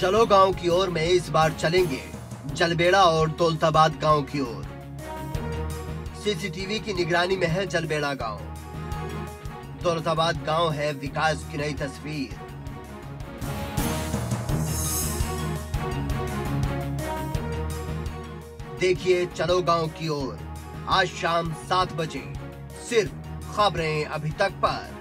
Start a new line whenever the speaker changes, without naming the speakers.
चलो गाँव की ओर में इस बार चलेंगे। जलबेड़ा और दौलताबाद गाँव की ओर। सीसीटीवी की निगरानी में है जलबेड़ा गाँव। दौलताबाद गाँव है विकास की नई तस्वीर। देखिए, चलो गाँव की ओर। आज शाम सात बजे। सिर्फ़ खबरें अभी तक पर।